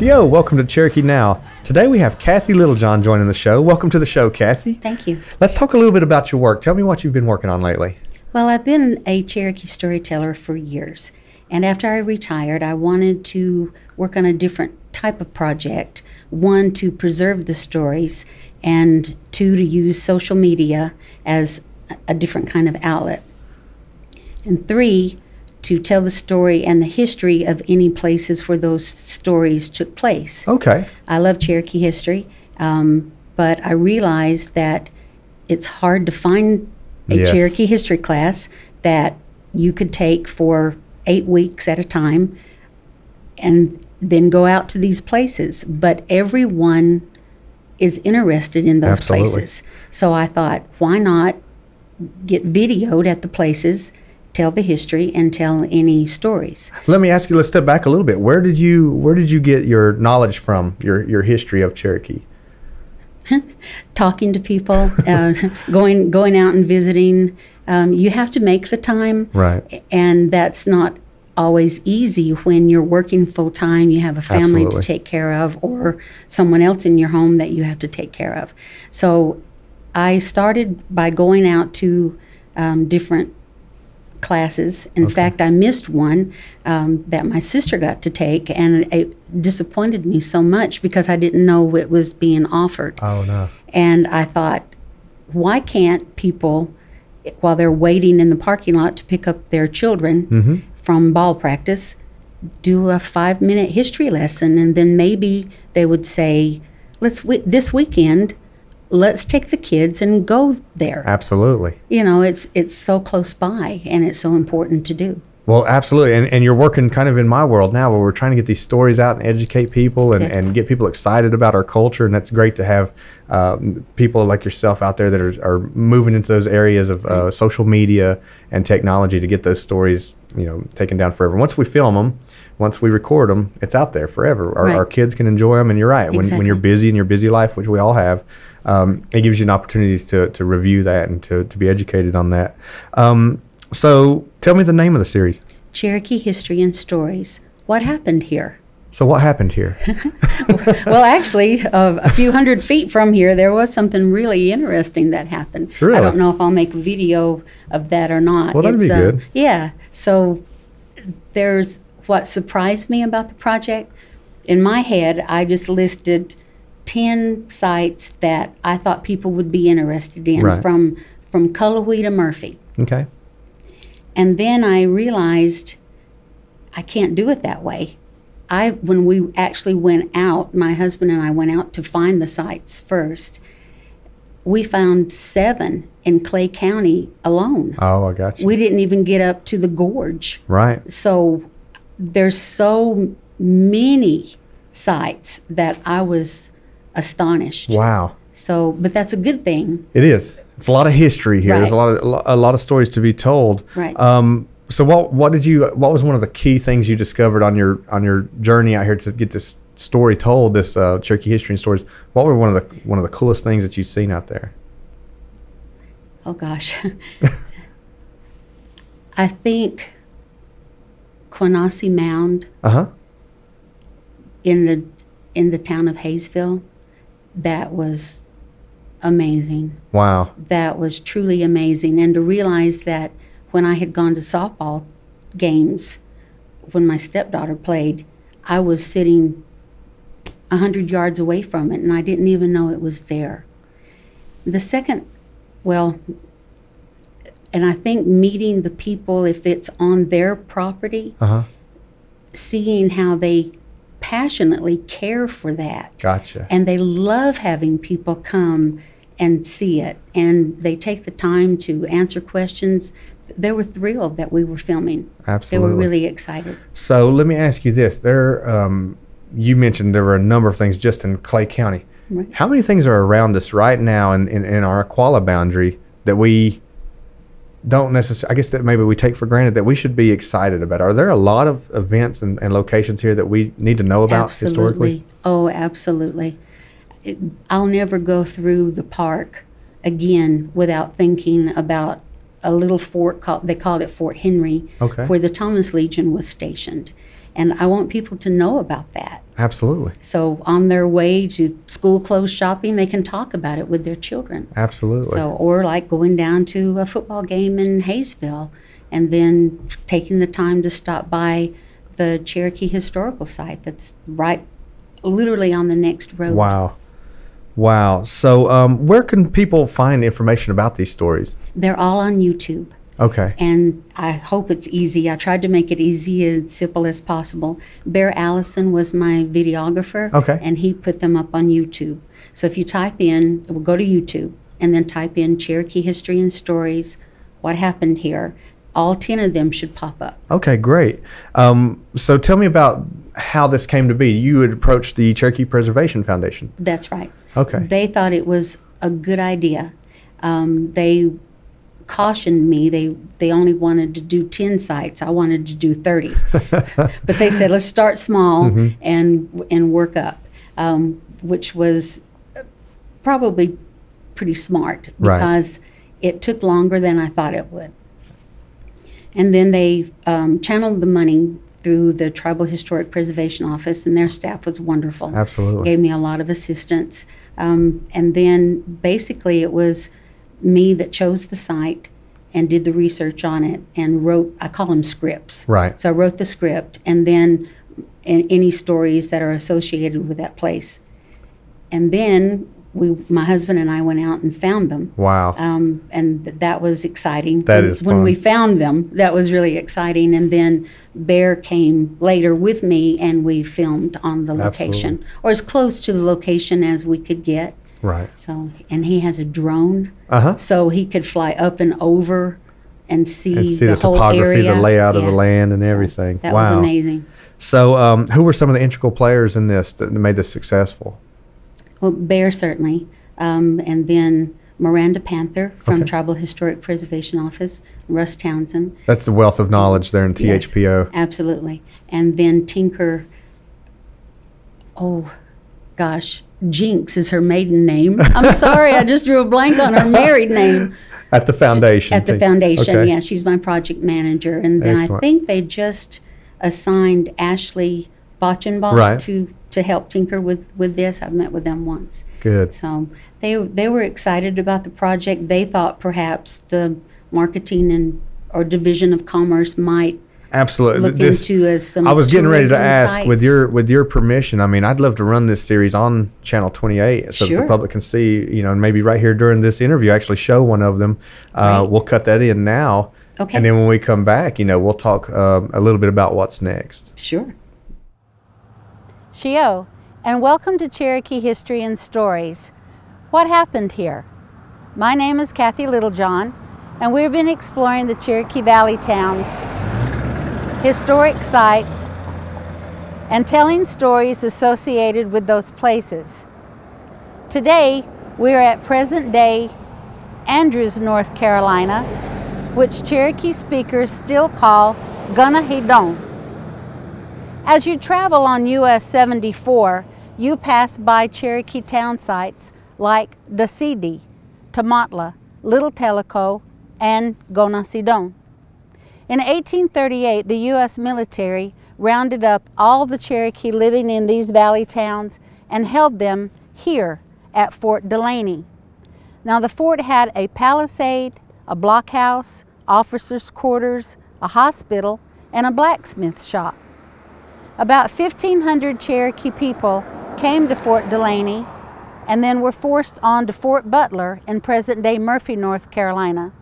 Gio, welcome to Cherokee Now. Today we have Kathi Littlejohn joining the show. Welcome to the show, Kathi. Thank you. Let's talk a little bit about your work. Tell me what you've been working on lately. Well, I've been a Cherokee storyteller for years. And after I retired, I wanted to work on a different type of project. One, to preserve the stories, and two, to use social media as a different kind of outlet. And three, to tell the story and the history of any places where those stories took place. Okay. I love Cherokee history, um, but I realized that it's hard to find a Yes. Cherokee history class that you could take for eight weeks at a time and then go out to these places. But everyone is interested in those Absolutely. places. So I thought, why not get videoed at the places, tell the history, and tell any stories? Let me ask you. Let's step back a little bit. Where did you Where did you get your knowledge from? Your Your history of Cherokee. talking to people, uh, going going out and visiting. Um, you have to make the time, Right. and that's not always easy when you're working full time. You have a family Absolutely. to take care of, or someone else in your home that you have to take care of. So, I started by going out to um, different classes. In fact, I missed one um, that my sister got to take, and it disappointed me so much because I didn't know it was being offered. Oh no. And I thought, why can't people, while they're waiting in the parking lot to pick up their children Mm-hmm. from ball practice, do a five minute history lesson? And then maybe they would say, let's, this weekend, let's take the kids and go there. Absolutely. You know, it's, it's so close by and it's so important to do. Well, absolutely. And, and you're working kind of in my world now where we're trying to get these stories out and educate people and, Okay. and get people excited about our culture. And that's great to have um, people like yourself out there that are, are moving into those areas of uh, social media and technology to get those stories, you know, taken down forever. Once we film them, once we record them, it's out there forever. Our, Right. our kids can enjoy them. And you're right. When, when you're busy in your busy life, which we all have, um, it gives you an opportunity to, to review that and to, to be educated on that. Um, so tell me the name of the series. Cherokee history and stories. What happened here? So what happened here? well, actually, uh, a few hundred feet from here, there was something really interesting that happened. Really? I don't know if I'll make a video of that or not. Well, that'd be uh, good. Yeah. So there's what surprised me about the project. In my head, I just listed 10 sites that I thought people would be interested in Right. from, from Cullowhee to Murphy. Okay. And then I realized I can't do it that way. I when we actually went out, my husband and I went out to find the sites first. We found seven in Clay County alone. Oh, I got you. We didn't even get up to the gorge. right. So there's so many sites that I was astonished. Wow. So, but that's a good thing. It is. It's a lot of history here. There's a lot of a lot of stories to be told. Right. Um, so what what did you what was one of the key things you discovered on your on your journey out here to get this story told, this uh, Cherokee history and stories? What were one of the one of the coolest things that you've seen out there? Oh gosh. I think Quanassee Mound Uh huh. in the in the town of Hayesville, that was amazing. Wow. That was truly amazing. And to realize that when I had gone to softball games, when my stepdaughter played, I was sitting a hundred yards away from it and I didn't even know it was there. The second, well, and I think meeting the people, if it's on their property, Uh huh. seeing how they passionately care for that. Gotcha. And they love having people come and see it. And they take the time to answer questions. They were thrilled that we were filming. Absolutely. They were really excited. So let me ask you this: There, um, you mentioned there were a number of things just in Clay County. Right. How many things are around us right now in, in, in our Qualla boundary that we don't necessarily? I guess that maybe we take for granted that we should be excited about. Are there a lot of events and, and locations here that we need to know about historically? Absolutely. Oh, absolutely. It, I'll never go through the park again without thinking about a little fort called they called it Fort Henry, Okay. where the Thomas Legion was stationed. And I want people to know about that. Absolutely. So on their way to school clothes shopping, they can talk about it with their children. Absolutely. So, or like going down to a football game in Hayesville and then taking the time to stop by the Cherokee Historical Site that's right literally on the next road. wow. Wow. So, um, where can people find information about these stories? They're all on YouTube. Okay. and I hope it's easy. I tried to make it easy and simple as possible. Bear Allison was my videographer, Okay. and he put them up on YouTube. So if you type in, we'll go to YouTube and then type in Cherokee History and Stories, what happened here. All 10 of them should pop up. Okay, great. Um, so, tell me about how this came to be. You had approached the Cherokee Preservation Foundation. That's right. Okay. They thought it was a good idea. Um, they cautioned me. They they only wanted to do ten sites. I wanted to do thirty, but they said let's start small and and work up, um, which was probably pretty smart Right. because it took longer than I thought it would. And then they um, channeled the money through the Tribal Historic Preservation Office, and their staff was wonderful Absolutely. gave me a lot of assistance. Um, and then basically it was me that chose the site and did the research on it and wrote, I call them scripts. Right. So I wrote the script and then any stories that are associated with that place. And then we, my husband and I went out and found them. Wow. Um, and th- that was exciting. That when, is when fun. we found them. That was really exciting. And then Bear came later with me, and we filmed on the location, or as close to the location as we could get. right. So, and he has a drone, Uh huh. so he could fly up and over and see, And see the, whole topography, area. the layout of the land, and So everything. That wow. was amazing. So, um, who were some of the integral players in this that made this successful? Well, Bear certainly, um, and then Miranda Panther from Okay. Tribal Historic Preservation Office, Russ Townsend. That's the wealth of knowledge there in Yes. THPO. Absolutely. And then Tinker, oh gosh, Jinx is her maiden name. I'm sorry, I just drew a blank on her married name. At the foundation. At the foundation, okay. yeah, she's my project manager. And then Excellent. I think they just assigned Ashley Bochenbach Right. to, to help Tinker with, with this. I've met with them once. Good. So they they were excited about the project. They thought perhaps the marketing and or division of commerce might Absolutely. look This- into as some. I was getting ready to ask with your with your permission. I mean, I'd love to run this series on Channel 28 so that the public can see. You know, and maybe right here during this interview, actually show one of them. Uh, we'll cut that in now, Okay. and then when we come back, you know, we'll talk um, a little bit about what's next. Sure. Siyo, and welcome to Cherokee History and Stories. What happened here? My name is Kathi Littlejohn, and we've been exploring the Cherokee Valley towns, historic sites, and telling stories associated with those places. Today, we are at present day Andrews, North Carolina, which Cherokee speakers still call Gunahedon. As you travel on US 74, you pass by Cherokee town sites like Dasidi, Tamatla, Little Tellico, and Gonasidon. In 1838, the U.S. military rounded up all the Cherokee living in these valley towns and held them here at Fort Delaney. Now, the fort had a palisade, a blockhouse, officers' quarters, a hospital, and a blacksmith shop. About 1,500 Cherokee people came to Fort Delaney and then were forced on to Fort Butler in present day Murphy, North Carolina.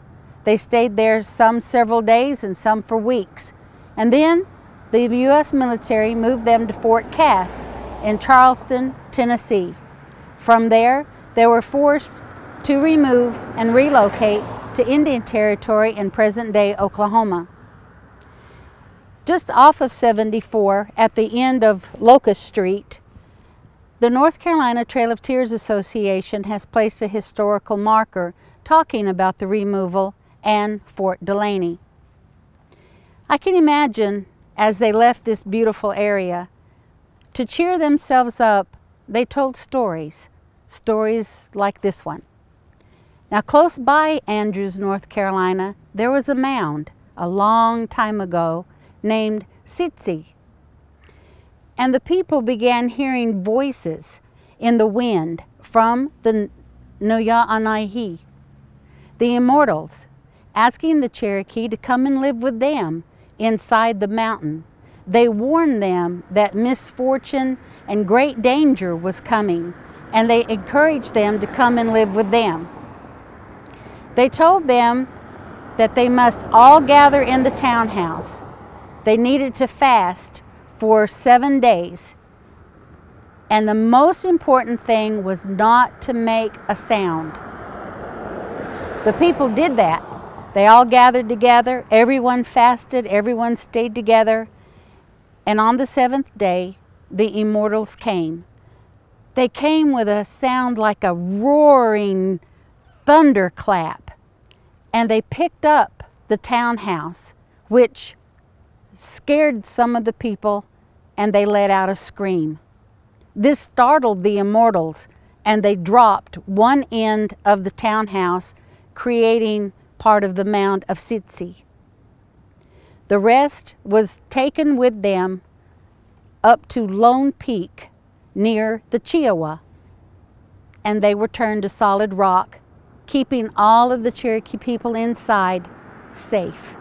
They stayed there some several days and some for weeks. And then the U.S. military moved them to Fort Cass in Charleston, Tennessee. From there, they were forced to remove and relocate to Indian Territory in present day Oklahoma. Just off of 74, at the end of Locust Street, the North Carolina Trail of Tears Association has placed a historical marker talking about the removal and Fort Delaney. I can imagine as they left this beautiful area, to cheer themselves up, they told stories, stories like this one. Now, close by Andrews, North Carolina, there was a mound a long time ago named Sitsi. And the people began hearing voices in the wind from the Noya the immortals, asking the Cherokee to come and live with them inside the mountain. They warned them that misfortune and great danger was coming, and they encouraged them to come and live with them. They told them that they must all gather in the townhouse. They needed to fast for seven days. And the most important thing was not to make a sound. The people did that. They all gathered together, everyone fasted, everyone stayed together. And on the seventh day, the immortals came. They came with a sound like a roaring thunderclap. And they picked up the townhouse, which scared some of the people, and they let out a scream. This startled the immortals, and they dropped one end of the townhouse, creating part of the mound of Sitsi. The rest was taken with them up to Lone Peak near the Cheoah, and they were turned to solid rock, keeping all of the Cherokee people inside safe.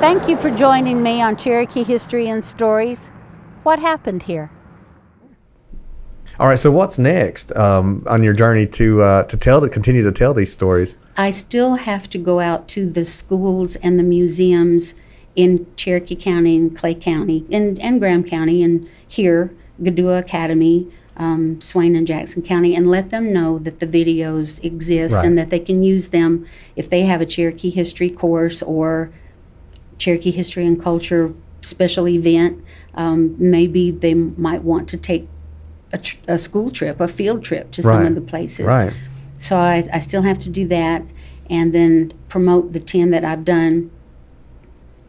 Thank you for joining me on Cherokee History and Stories. What happened here? All right. So what's next um, on your journey to uh, to tell to continue to tell these stories? I still have to go out to the schools and the museums in Cherokee County and Clay County and, and Graham County and here, Kituwah Academy, um, Swain and Jackson County, and let them know that the videos exist Right. and that they can use them if they have a Cherokee history course or Cherokee history and culture special event. Um, maybe they might want to take a, tr- a school trip, a field trip to some of the places. Right. So I, I still have to do that and then promote the 10 that I've done.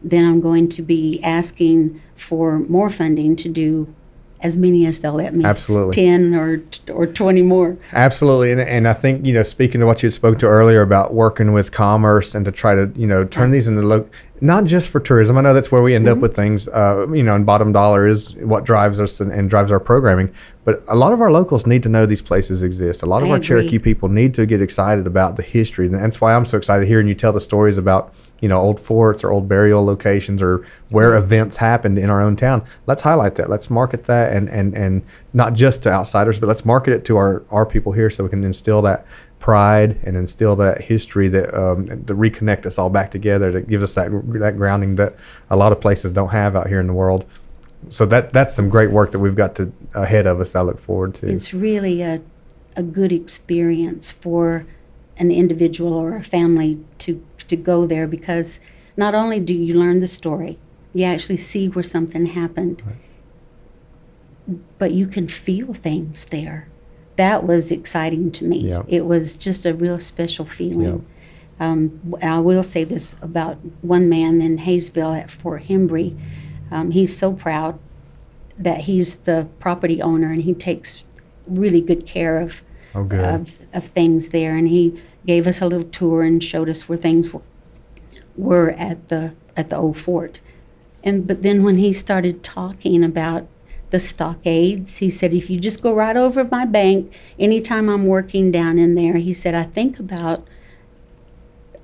Then I'm going to be asking for more funding to do as many as they'll let me. Absolutely. 10 or, or 20 more. Absolutely, and, and I think you know, speaking to what you spoke to earlier about working with commerce and to try to you know turn these into lo- not just for tourism. I know that's where we end up with things. Uh, you know, and bottom dollar is what drives us and, and drives our programming. But a lot of our locals need to know these places exist. A lot of I our agree. Cherokee people need to get excited about the history, and that's why I'm so excited hearing you tell the stories about you know old forts or old burial locations or where events happened in our own town. Let's highlight that. Let's market that, and and and not just to outsiders, but let's market it to our our people here, so we can instill that pride and instill that history that um, to reconnect us all back together to give us that that grounding that a lot of places don't have out here in the world. So that that's some great work that we've got to ahead of us. That I look forward to. It's really a, a good experience for an individual or a family to, to go there because not only do you learn the story, you actually see where something happened, but you can feel things there. That was exciting to me. Yeah. It was just a real special feeling. Um, w- I will say this about one man in Hayesville at Fort Hembree. Um, he's so proud that he's the property owner and he takes really good care of Oh, good. of, of things there. And he gave us a little tour and showed us where things were at the at the old fort. And but then when he started talking about the stockades, he said, if you just go right over my bank, anytime I'm working down in there, he said, I think about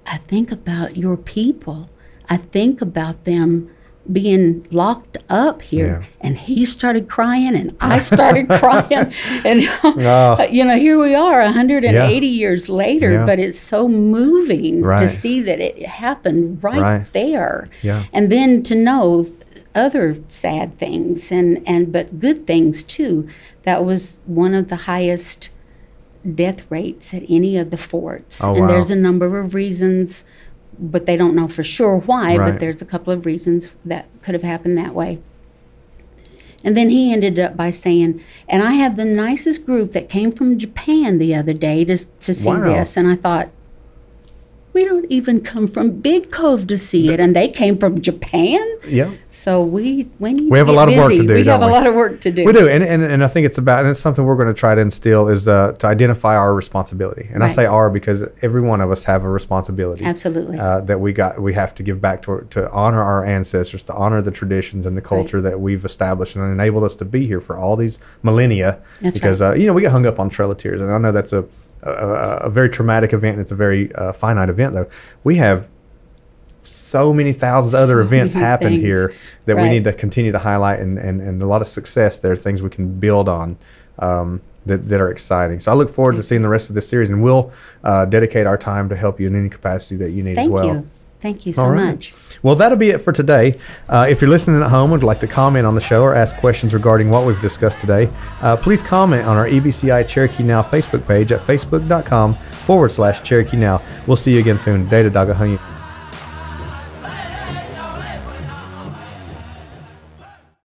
I think about your people. I think about them being locked up here. Yeah. And he started crying, and I started crying. And, Oh. you know, here we are 180 years later, Yeah. but it's so moving Right. to see that it happened right, Right. there. Yeah. And then to know other sad things and, and but good things too. That was one of the highest death rates at any of the forts. Oh, and wow. there's a number of reasons, but they don't know for sure why, Right. but there's a couple of reasons that could have happened that way. And then he ended up by saying, and I had the nicest group that came from Japan the other day to, to see Wow. this. And I thought, we don't even come from Big Cove to see it, and they came from Japan. Yeah. So we we We have a lot of work to do, We have a lot of work to do. We do, and, and, and I think it's about, and it's something we're going to try to instill is uh, to identify our responsibility. And I say our because every one of us have a responsibility. Absolutely. Uh, that we got, we have to give back to to honor our ancestors, to honor the traditions and the culture that we've established and enabled us to be here for all these millennia. That's because uh, you know we get hung up on Trail of Tears, and I know that's a a, very traumatic event. It's a very uh, finite event, though. We have so many thousands of other events happen things. here that we need to continue to highlight and, and, and a lot of success there, are things we can build on um, that, that are exciting. So I look forward to seeing the rest of this series and we'll uh, dedicate our time to help you in any capacity that you need Thank as well. you. Thank you so right. much. Well, that'll be it for today. Uh, if you're listening at home and would like to comment on the show or ask questions regarding what we've discussed today, uh, please comment on our EBCI Cherokee Now Facebook page at facebook.com forward slash Cherokee Now. We'll see you again soon. Data Dagahunyu.